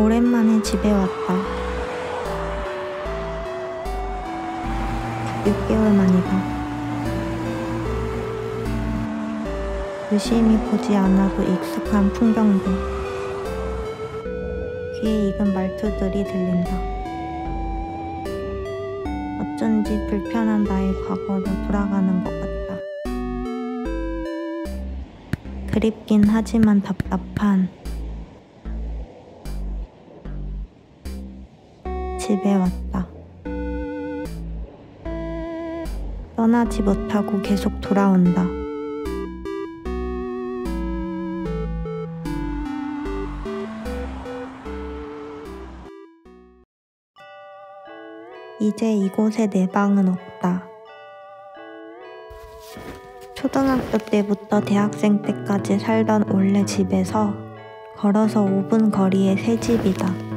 오랜만에 집에 왔다. 6개월 만이다. 유심히 보지 않아도 익숙한 풍경들. 귀에 익은 말투들이 들린다. 어쩐지 불편한 나의 과거로 돌아가는 것 같다. 그립긴 하지만 답답한 집에 왔다. 떠나지 못하고 계속 돌아온다. 이제 이곳에 내 방은 없다. 초등학교 때부터 대학생 때까지 살던 원래 집에서 걸어서 5분 거리의 새 집이다.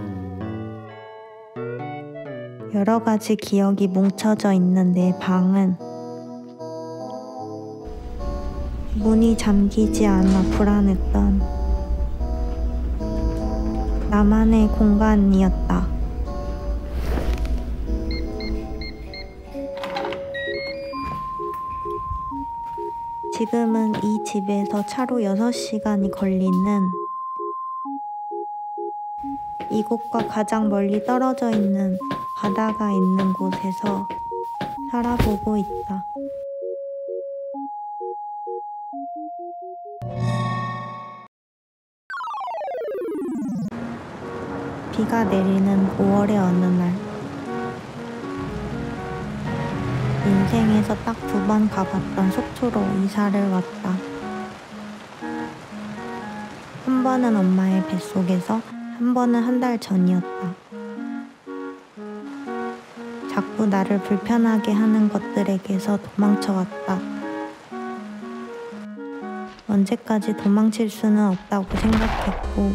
여러 가지 기억이 뭉쳐져 있는 내 방은 문이 잠기지 않아 불안했던 나만의 공간이었다. 지금은 이 집에서 차로 6시간이 걸리는 이곳과 가장 멀리 떨어져 있는 바다가 있는 곳에서 살아보고 있다. 비가 내리는 5월의 어느 날 인생에서 딱 두 번 가봤던 속초로 이사를 왔다. 한 번은 엄마의 뱃속에서 한 번은 한 달 전이었다. 자꾸 나를 불편하게 하는 것들에게서 도망쳐왔다. 언제까지 도망칠 수는 없다고 생각했고,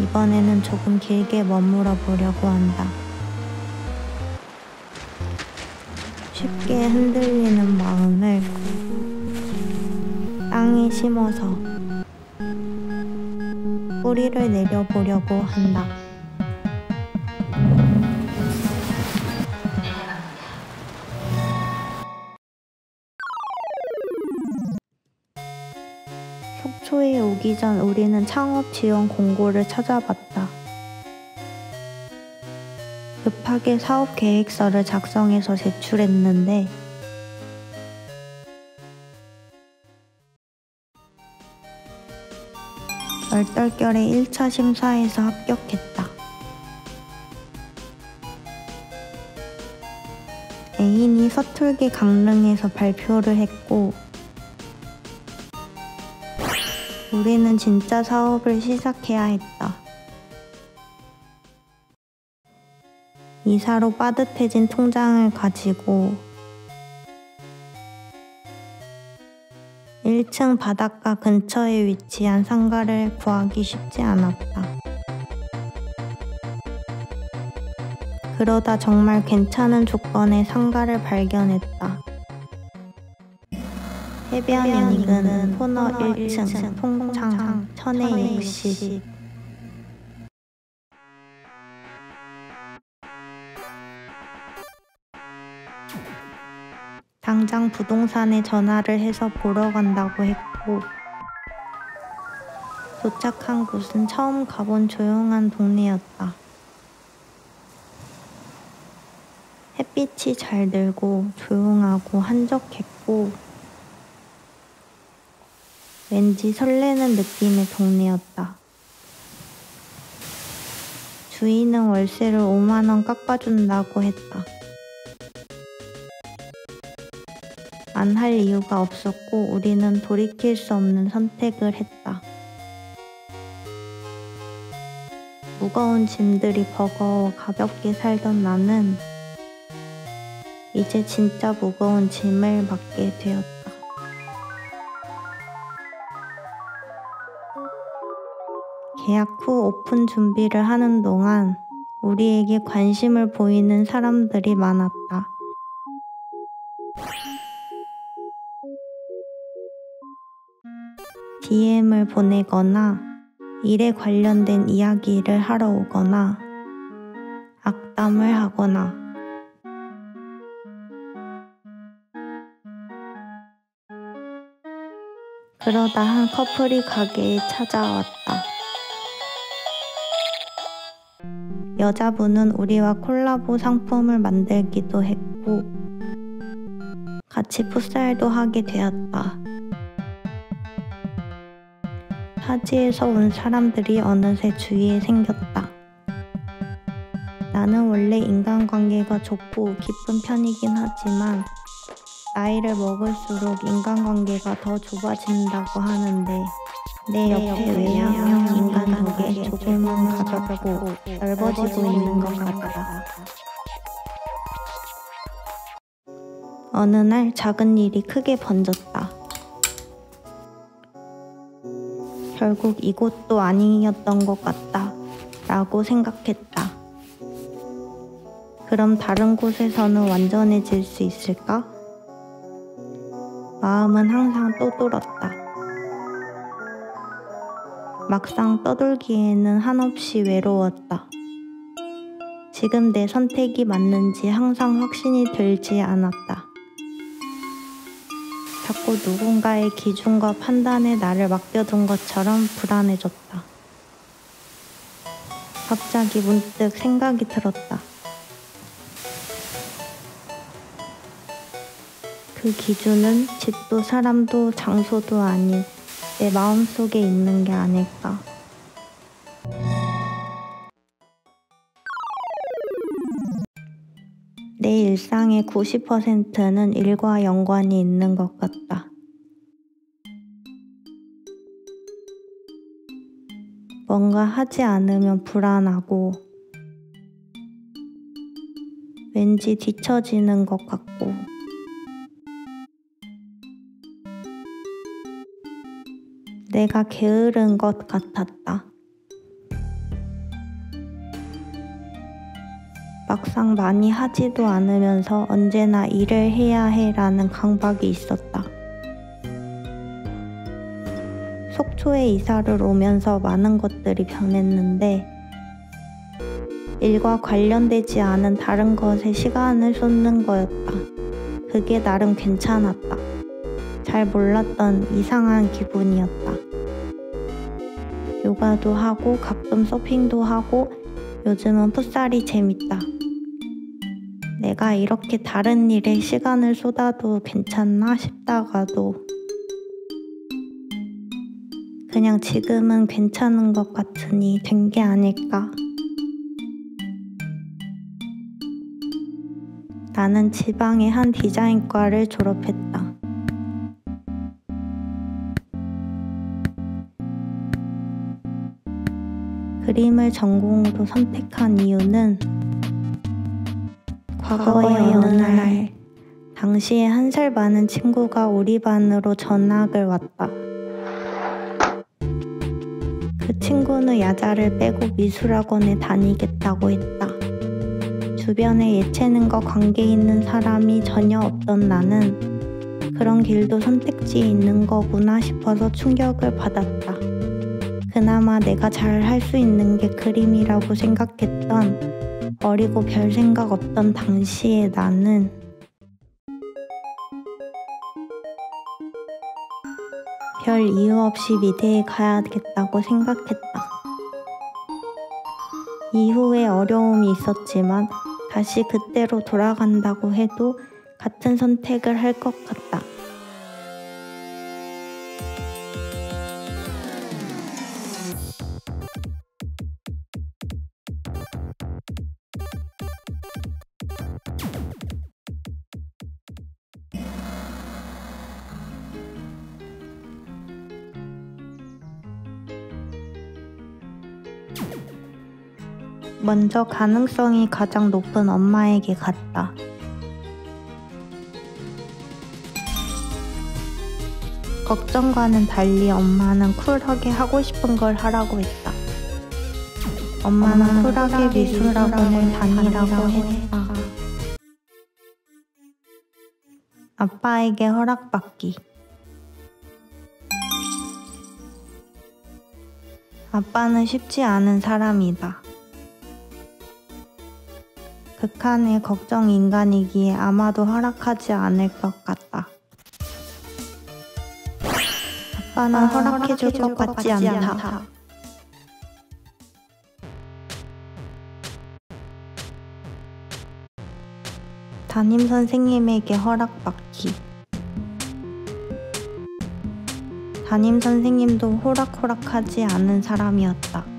이번에는 조금 길게 머물어 보려고 한다. 쉽게 흔들리는 마음을 땅에 심어서 뿌리를 내려보려고 한다. 오기 전 우리는 창업 지원 공고를 찾아봤다. 급하게 사업 계획서를 작성해서 제출했는데 얼떨결에 1차 심사에서 합격했다. 애인이 서툴게 강릉에서 발표를 했고 우리는 진짜 사업을 시작해야 했다. 이사로 빠듯해진 통장을 가지고 1층 바닷가 근처에 위치한 상가를 구하기 쉽지 않았다. 그러다 정말 괜찮은 조건의 상가를 발견했다. 해변 인근 토너 1층 통창 천에 60 당장 부동산에 전화를 해서 보러 간다고 했고 도착한 곳은 처음 가본 조용한 동네였다. 햇빛이 잘 들고 조용하고 한적했고 왠지 설레는 느낌의 동네였다. 주인은 월세를 5만원 깎아준다고 했다. 안 할 이유가 없었고 우리는 돌이킬 수 없는 선택을 했다. 무거운 짐들이 버거워 가볍게 살던 나는 이제 진짜 무거운 짐을 맡게 되었다. 계약 후 오픈 준비를 하는 동안 우리에게 관심을 보이는 사람들이 많았다. DM을 보내거나 일에 관련된 이야기를 하러 오거나 악담을 하거나 그러다 한 커플이 가게에 찾아왔다. 여자분은 우리와 콜라보 상품을 만들기도 했고, 같이 풋살도 하게 되었다. 타지에서 온 사람들이 어느새 주위에 생겼다. 나는 원래 인간관계가 좋고 깊은 편이긴 하지만 나이를 먹을수록 인간관계가 더 좁아진다고 하는데 내 옆에 외향형 인간 덕에 조금은 가볍고 넓어지고 있는 것 같다. 어느 날 작은 일이 크게 번졌다. 결국 이곳도 아니었던 것 같다. 라고 생각했다. 그럼 다른 곳에서는 완전해질 수 있을까? 마음은 항상 떠돌았다. 막상 떠돌기에는 한없이 외로웠다. 지금 내 선택이 맞는지 항상 확신이 들지 않았다. 자꾸 누군가의 기준과 판단에 나를 맡겨둔 것처럼 불안해졌다. 갑자기 문득 생각이 들었다. 그 기준은 집도 사람도 장소도 아닌 내 마음속에 있는 게 아닐까. 내 일상의 90%는 일과 연관이 있는 것 같다. 뭔가 하지 않으면 불안하고, 왠지 뒤처지는 것 같고, 내가 게으른 것 같았다. 막상 많이 하지도 않으면서 언제나 일을 해야 해라는 강박이 있었다. 속초에 이사를 오면서 많은 것들이 변했는데 일과 관련되지 않은 다른 것에 시간을 쏟는 거였다. 그게 나름 괜찮았다. 잘 몰랐던 이상한 기분이었다. 요가도 하고 가끔 서핑도 하고 요즘은 풋살이 재밌다. 내가 이렇게 다른 일에 시간을 쏟아도 괜찮나 싶다가도 그냥 지금은 괜찮은 것 같으니 된 게 아닐까. 나는 지방의 한 디자인과를 졸업했다. 그림을 전공으로 선택한 이유는 과거의 어느 날 당시에 한 살 많은 친구가 우리 반으로 전학을 왔다. 그 친구는 야자를 빼고 미술학원에 다니겠다고 했다. 주변에 예체능과 관계 있는 사람이 전혀 없던 나는 그런 길도 선택지에 있는 거구나 싶어서 충격을 받았다. 그나마 내가 잘 할 수 있는 게 그림이라고 생각했던 어리고 별 생각 없던 당시에 나는 별 이유 없이 미대에 가야겠다고 생각했다. 이후에 어려움이 있었지만 다시 그때로 돌아간다고 해도 같은 선택을 할 것 같다. 먼저 가능성이 가장 높은 엄마에게 갔다. 걱정과는 달리 엄마는 쿨하게 하고 싶은 걸 하라고 했다. 엄마는 쿨하게 미술학원을 다니라고 했다. 아빠에게 허락받기. 아빠는 쉽지 않은 사람이다. 극한의 걱정 인간이기에 아마도 허락하지 않을 것 같다. 아빠는 허락해줄 것 같지 않다. 담임 선생님에게 허락받기. 담임 선생님도 호락호락하지 않은 사람이었다.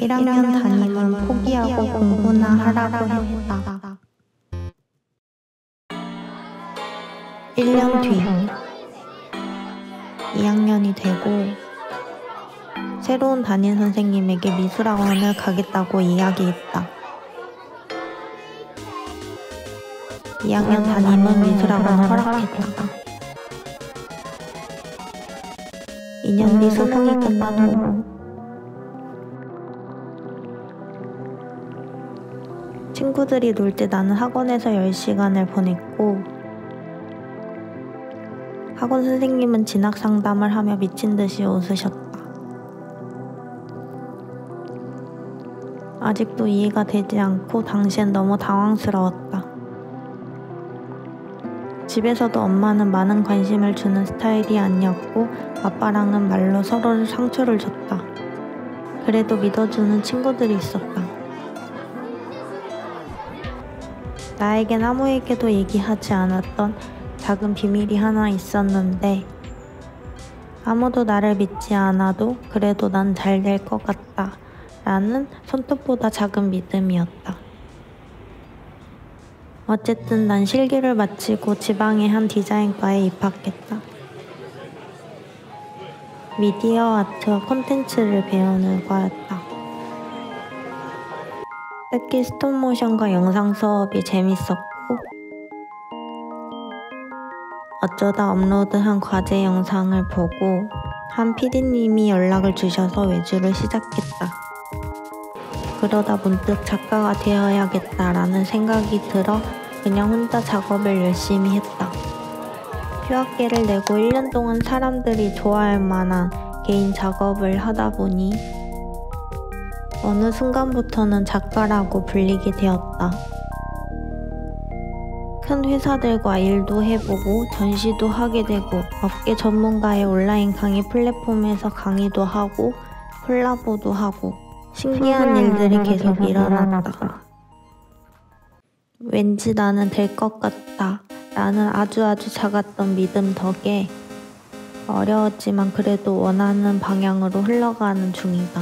1학년 담임은 포기하고 공부나 하라고 했다. 1년 뒤 2학년이 되고 새로운 담임 선생님에게 미술학원을 가겠다고 이야기했다. 2학년 담임은 미술학원을 허락했다. 2년 뒤 수능이 끝난 후 친구들이 놀 때 나는 학원에서 10시간을 보냈고 학원 선생님은 진학 상담을 하며 미친 듯이 웃으셨다. 아직도 이해가 되지 않고 당시엔 너무 당황스러웠다. 집에서도 엄마는 많은 관심을 주는 스타일이 아니었고 아빠랑은 말로 서로를 상처를 줬다. 그래도 믿어주는 친구들이 있었다. 나에겐 아무에게도 얘기하지 않았던 작은 비밀이 하나 있었는데 아무도 나를 믿지 않아도 그래도 난 잘 될 것 같다 라는 손톱보다 작은 믿음이었다. 어쨌든 난 실기를 마치고 지방의 한 디자인과에 입학했다. 미디어 아트 콘텐츠를 배우는 과였다. 특히 스톱모션과 영상 수업이 재밌었고 어쩌다 업로드한 과제 영상을 보고 한 PD님이 연락을 주셔서 외주를 시작했다. 그러다 문득 작가가 되어야겠다라는 생각이 들어 그냥 혼자 작업을 열심히 했다. 휴학계를 내고 1년 동안 사람들이 좋아할 만한 개인 작업을 하다 보니 어느 순간부터는 작가라고 불리게 되었다. 큰 회사들과 일도 해보고 전시도 하게 되고 업계 전문가의 온라인 강의 플랫폼에서 강의도 하고 콜라보도 하고 신기한 일들이 계속 일어났다. 왠지 나는 될 것 같다. 라는 아주 아주 작았던 믿음 덕에 어려웠지만 그래도 원하는 방향으로 흘러가는 중이다.